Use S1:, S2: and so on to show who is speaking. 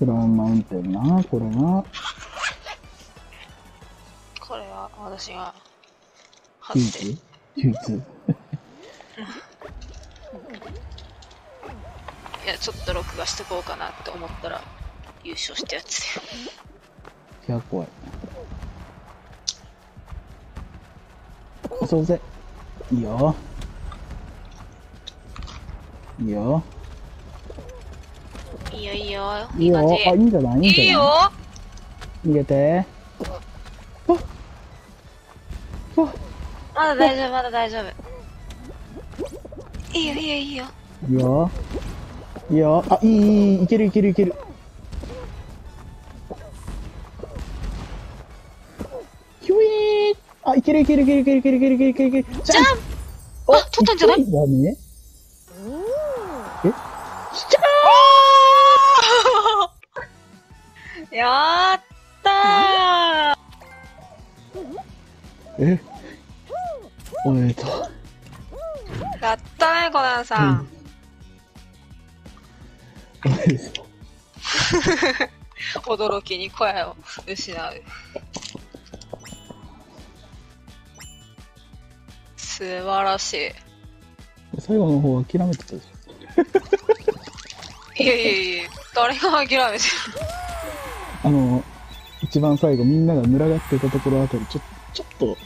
S1: クラウンマウンテンな、これな。
S2: これは私が
S1: 唯
S2: 外して
S1: 一唯一。
S2: いやちょっと録画しとこうかなって思ったら優勝したやつで
S1: いや、怖い。そうぜ。いいよ。いいよ。
S2: いいよいいよ
S1: いいよ。あ、いいんじゃないいいんじゃない
S2: いいよ
S1: 逃げて。
S2: まだ大丈夫まだ大丈夫いいよいいよいいよ
S1: いいよ。いいよ。あ、いい、いい、いけるいけるいける。ひょいーあ、いけるいけるいけるいけるいけるいけるいけるいけるいける。じゃん
S2: あ取ったんじゃない
S1: いだね。え
S2: やった
S1: え？おめでとう。
S2: ーやったねコナンさん、
S1: おめでとう。
S2: 驚きに声を失う素晴らしい
S1: 最後の方諦めてたでしょ。
S2: いやいやいや誰が諦めてる
S1: 一番最後みんなが群がってたところあたり、ちょ、ちょっと、